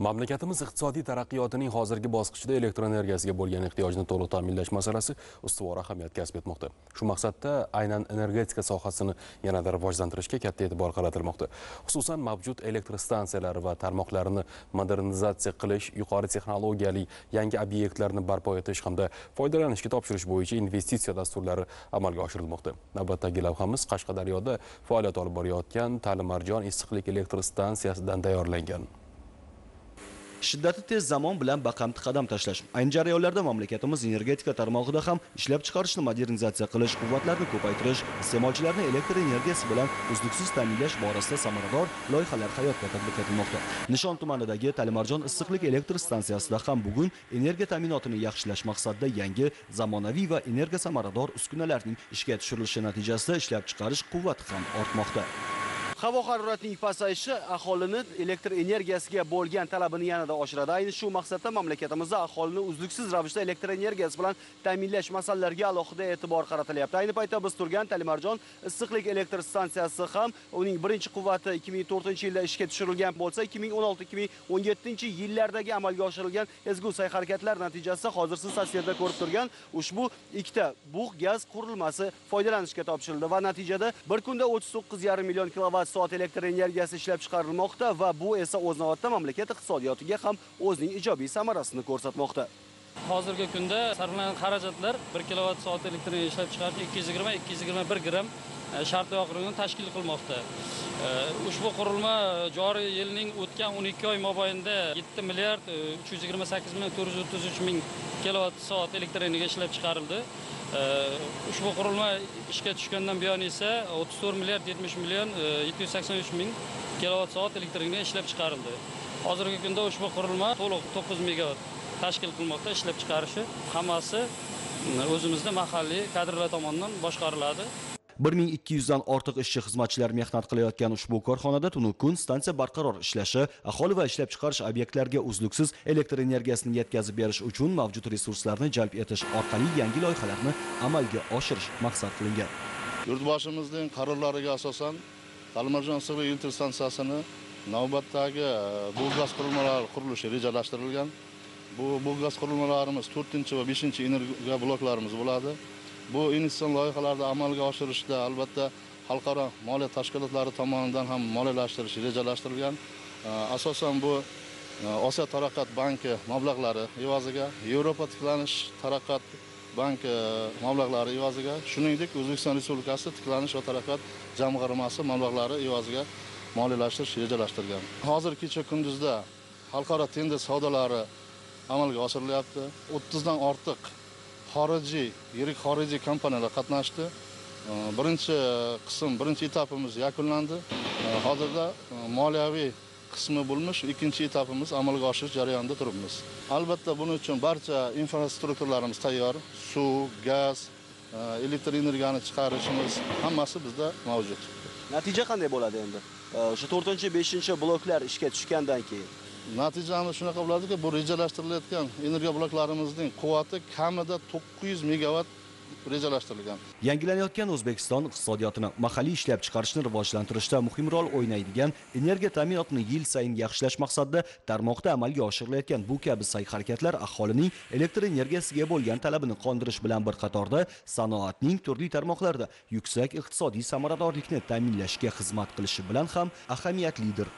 mamlakatimiz iqtisodiy taraqqiyotining hozirgi bosqichida elektr energiyasiga bo'lgan ehtiyojni to'liq ta'minlash masalasi ustuvor ahamiyat kasb etmoqda. Shu maqsadda aynan energetika sohasini yanada rivojlantirishga katta e'tibor qaratilmoqda. Xususan mavjud elektr stansiyalari va tarmoqlarini modernizatsiya qilish yuqori texnologiyali yangi obyektlarni barpo etish hamda foydalanishga topshirish bo'yicha investitsiya dasturlari amalga oshirilmoqda. Navbatdagi lavhamiz qashqadaryoda faoliyat olib borayotgan talimarjon issiqlik elektr stansiyasidan tayyorlangan. Shiddati tez zamon bilan baqamti qadam tashlash. Ayni jarayonlarda mamlakatimiz energetika tarmog'ida ham ishlab chiqarishni modernizatsiya qilish quvvatlarni ko'paytirish iste'molchilarni elektr energiyasi bilan uzluksiz ta'minlash borasida samarador loyihalar hayotga tatbiq etilmoqda. Nishon tumanidagi talimarjon issiqlik elektr stansiyasida ham bugun energiya ta'minotini yaxshilash maqsadida yangi zamonaviy va energiya samarador uskunalarning ishga tushirilishi natijasida ishlab chiqarish quvvati ham ortmoqda. Havo haroratining pasayishi aholini elektr energiyasiga bo'lgan talabini yanada oshiradi. Ayni shu maqsadda mamlakatimizda aholini uzluksiz ravishda elektr energiyasi bilan ta'minlash masalalariga alohida e'tibor qaratilyapti. Ayni paytda biz turgan talimarjon issiqlik elektr stansiyasi ham uning birinchi quvvati 2004 yilda ishga tushirilgan bo'lsa 2016-2017 yillardagi amalga oshirilgan ezgu sa'y harakatlar natijasida hozir siz tasvirda ko'rib turgan ushbu ikkita bug' gaz qurilmasi foydalanishga topshirildi va natijada bir kunda 39,5 million kilovat soat elektr energiyasi ishlab chiqarilmoqda va bu esa o'z navbatida mamlakat iqtisodiyotiga ham o'zining ijobiy samarasini ko'rsatmoqda. Hozirgi kunda sarflangan xarajatlar 1 kilovat soat elektr energiya ishlab chiqarishga 220-221 gramm e, shartli oqilini tashkil qilmoqda. Э, ushbu qurilma joriy yilning o'tgan 12 oy mobaynida 7 milliard e, 328 million 433 ming kilovat soat elektr energiya ishlab chiqarildi. E, ushbu qurilma ishga tushgandan buyon esa 34 milliard 70 million e, 783 ming kilovat soat elektr energiya ishlab chiqarildi. Hozirgi kunda ushbu qurilma to'liq 9 megavat tashkil qilmoqda ishlab chiqarishi hammasi o'zimizda mahalliy kadrlar tomonidan boshqariladi. 1200 dan ortiq ishchi xizmatchilar mehnat qilayotgan ushbu korxonada tunu kun stansiya barqaror ishlashi aholi va ishlab chiqarish obyektlariga uzluksiz elektr energiyasini yetkazib berish uchun mavjud resurslarni jalb etish orqali yangi loyihalarni amalga oshirish maqsad qilingan. Yurtboshimizning qarorlariga asosan talimarjon issiqlik elektr stansiyasini navbatdagi e, bu gaz qurilmalari qurilishi rejalashtirilgan. Bu bu gaz qurilmalarimiz 4 va 5 energiya bloklarimiz bo'ladi. Bu investitsion loyihalarni amalga oshirishda albatta xalqaro moliya tashkilotlari tomonidan ham moliyalashtirish rejalashtirilgan. Asosan bu e, osiyo taraqqiyot banki mablag'lari evaziga yevropa tiklanish taraqqiyot banki e, mablag'lari evaziga shuningdek o'zbekiston respublikasi tiklanish va taraqqiyot jamg'armasi mablag'lari evaziga moliyalashtirish rejalashtirilgan. Hozir kecha kunduzda xalqaro tender savdolari amalga oshirilyapti. O'ttizdan ortiq xorijiy yirik xorijiy kompaniyalar qatnashdi. Birinchi e, qism birinchi etapimiz yakunlandi. Hozirda e, moliyaviy qismi bo'lmish ikkinchi etapimiz amalga oshirish jarayonida turibmiz. Albatta buning uchun barcha infrastrukturalarimiz tayyor. Suv gaz e, elektr energiyani chiqarishimiz hammasi bizda mavjud. Natija qanday bo'ladi endi? O'sha to'rtinchi beshinchi bloklar ishga tushgandan keyin. Natijamiz shunaqa bo'ladiki bu rejalashtirilayotgan energiya bloklarimizning quvvati kamida 900 megavat rejalashtirilgan. Yangilanayotgan o'zbekiston iqtisodiyotini mahalliy ishlab chiqarishni rivojlantirishda muhim rol o'ynaydigan energiya ta'minotini yil sayin yaxshilash maqsadida tarmoqda amalga oshirilayotgan bu kabi sa'y harakatlar aholining elektr energiyasiga bo'lgan talabini qondirish bilan bir qatorda sanoatning turli tarmoqlarida yuksak iqtisodiy samaradorlikni ta'minlashga xizmat qilishi bilan ham ahamiyatlidir